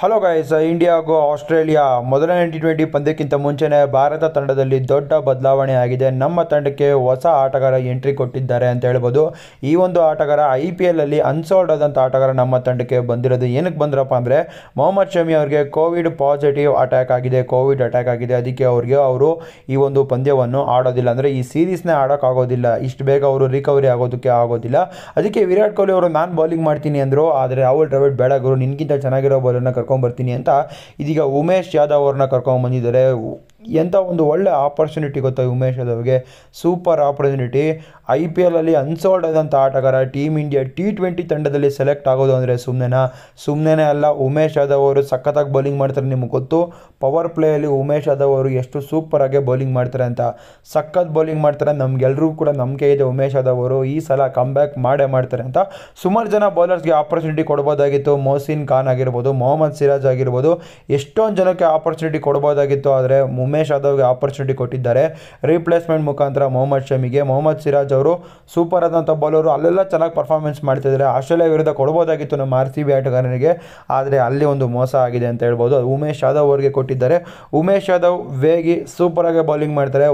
Hello guys India ಹಾಗೂ Australia ಮೊದಲನೇ T twenty ಪಂದ್ಯಕ್ಕಿಂತ ಮುಂಚೆನೇ ಭಾರತ ತಂಡದಲ್ಲಿ ದೊಡ್ಡ ಬದಲಾವಣೆ ಆಗಿದೆ. ನಮ್ಮ ತಂಡಕ್ಕೆ ಹೊಸ ಆಟಗಾರ ಎಂಟ್ರಿ ಕೊಟ್ಟಿದ್ದಾರೆ ಅಂತ ಹೇಳ್ಬೋದು. ಈ ಒಂದು ಆಟಗಾರ ಐ ಪಿ ಎಲ್ಲಲ್ಲಿ ಅನ್ಸೋಲ್ಡ್ ಆದಂಥ ಆಟಗಾರ ನಮ್ಮ ತಂಡಕ್ಕೆ ಬಂದಿರೋದು. ಏನಕ್ಕೆ ಬಂದ್ರಪ್ಪ ಅಂದರೆ, ಮೊಹಮ್ಮದ್ ಶಮಿ ಅವರಿಗೆ ಕೋವಿಡ್ ಪಾಸಿಟಿವ್ ಅಟ್ಯಾಕ್ ಆಗಿದೆ ಕೋವಿಡ್ ಅಟ್ಯಾಕ್ ಆಗಿದೆ. ಅದಕ್ಕೆ ಅವ್ರಿಗೆ ಅವರು ಈ ಒಂದು ಪಂದ್ಯವನ್ನು ಆಡೋದಿಲ್ಲ. ಅಂದರೆ ಈ ಸೀರೀಸ್ನೇ ಆಡೋಕ್ಕಾಗೋದಿಲ್ಲ ಇಷ್ಟು ಬೇಗ ಅವರು ರಿಕವರಿ ಆಗೋದಕ್ಕೆ ಆಗೋದಿಲ್ಲ. ಅದಕ್ಕೆ ವಿರಾಟ್ ಕೊಹ್ಲಿ ಅವರು ನಾನು ಬೌಲಿಂಗ್ ಮಾಡ್ತೀನಿ ಅಂದರು. ಆದರೆ ರಾಹುಲ್ ಡ್ರಾವಿಡ್ ಬೇಡ ಗುರು ನಿನ್ಗಿಂತ ಚೆನ್ನಾಗಿರೋ ಬಾಲರ್ನ ಕರ್ಕೊಂಬರ್ತೀನಿ ಅಂತ ಇದೀಗ ಉಮೇಶ್ ಯಾದವ್ ಅವ್ರನ್ನ ಕರ್ಕೊಂಬಂದಿದ್ದಾರೆ. ಎಂಥ ಒಂದು ಒಳ್ಳೆ ಆಪರ್ಚುನಿಟಿ ಗೊತ್ತಾ ಉಮೇಶ್ ಯಾದವ್ಗೆ? ಸೂಪರ್ ಆಪರ್ಚುನಿಟಿ ಐ ಪಿ ಎಲಲ್ಲಿ ಅನ್ಸೋಲ್ಡ್ ಆದಂಥ ಆಟಗಾರ ಟೀಮ್ ಇಂಡಿಯಾ ಟಿ ಟ್ವೆಂಟಿ ತಂಡದಲ್ಲಿ ಸೆಲೆಕ್ಟ್ ಆಗೋದು ಅಂದರೆ ಸುಮ್ಮನೆನಾ ಸುಮ್ಮನೆ ಅಲ್ಲ, ಉಮೇಶ್ ಯಾದವ್ ಅವರು ಸಖತ್ತಾಗಿ ಬೌಲಿಂಗ್ ಮಾಡ್ತಾರೆ ನಿಮಗೆ ಗೊತ್ತು. ಪವರ್ ಪ್ಲೇಯಲ್ಲಿ ಉಮೇಶ್ ಯಾದವ್ ಅವರು ಎಷ್ಟು ಸೂಪರಾಗಿ ಬೌಲಿಂಗ್ ಮಾಡ್ತಾರೆ ಅಂತ. ಸಖತ್ ಬೌಲಿಂಗ್ ಮಾಡ್ತಾರೆ ನಮಗೆಲ್ಲರಿಗೂ ಕೂಡ ನಂಬಿಕೆ ಇದೆ ಉಮೇಶ್ ಯಾದವ್ ಅವರು. ಈ ಸಲ ಕಮ್ಬ್ಯಾಕ್ ಮಾಡೇ ಮಾಡ್ತಾರೆ ಅಂತ. ಸುಮಾರು ಜನ ಬೌಲರ್ಸ್ಗೆ ಆಪರ್ಚುನಿಟಿ ಕೊಡ್ಬೋದಾಗಿತ್ತು. ಮೊಹಸಿನ್ ಖಾನ್ ಆಗಿರ್ಬೋದು, ಮೊಹಮ್ಮದ್ ಸಿರಾಜ್ ಆಗಿರ್ಬೋದು. ಎಷ್ಟೊಂದು ಜನಕ್ಕೆ ಆಪರ್ಚುನಿಟಿ ಕೊಡ್ಬೋದಾಗಿತ್ತು, ಆದರೆ ಉಮೇಶ್ ಯಾದವ್ಗೆ ಆಪರ್ಚುನಿಟಿ ಕೊಟ್ಟಿದ್ದಾರೆ. ರೀಪ್ಲೇಸ್ಮೆಂಟ್ ಮುಖಾಂತರ ಮೊಹಮ್ಮದ್ ಶಮಿಗೆ. ಮೊಹಮ್ಮದ್ ಸಿರಾಜ್ ಅವರು ಸೂಪರ್ ಆದಂಥ ಬೌಲರು ಅಲ್ಲೆಲ್ಲ ಚೆನ್ನಾಗಿ ಪರ್ಫಾರ್ಮೆನ್ಸ್ ಮಾಡ್ತಿದ್ದಾರೆ. ಆಸ್ಟ್ರೇಲಿಯಾ ವಿರುದ್ಧ ಕೊಡ್ಬೋದಾಗಿತ್ತು ನಮ್ಮ ಆರ್ ಸಿ ಬಿ ಆಟಗಾರನಿಗೆ ಆದರೆ ಅಲ್ಲಿ ಒಂದು ಮೋಸ ಆಗಿದೆ ಅಂತ ಹೇಳ್ಬೋದು. ಅದು ಉಮೇಶ್ ಯಾದವ್ ಅವರಿಗೆ ಕೊಟ್ಟಿದ್ದಾರೆ. ಉಮೇಶ್ ಯಾದವ್ ವೇಗಿ ಸೂಪರಾಗಿ ಬೌಲಿಂಗ್ ಮಾಡ್ತಾರೆ.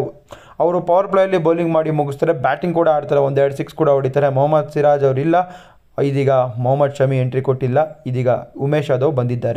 ಅವರು ಪವರ್ ಪ್ಲೇಯಲ್ಲಿ ಬೌಲಿಂಗ್ ಮಾಡಿ ಮುಗಿಸ್ತಾರೆ. ಬ್ಯಾಟಿಂಗ್ ಕೂಡ ಆಡ್ತಾರೆ. ಒಂದೆರಡು ಸಿಕ್ಸ್ ಕೂಡ ಹೊಡಿತಾರೆ. ಮೊಹಮ್ಮದ್ ಸಿರಾಜ್ ಅವರಿಲ್ಲ. ಇದೀಗ ಮೊಹಮ್ಮದ್ ಶಮಿ ಎಂಟ್ರಿ ಕೊಟ್ಟಿಲ್ಲ. ಇದೀಗ ಉಮೇಶ್ ಯಾದವ್ ಬಂದಿದ್ದಾರೆ.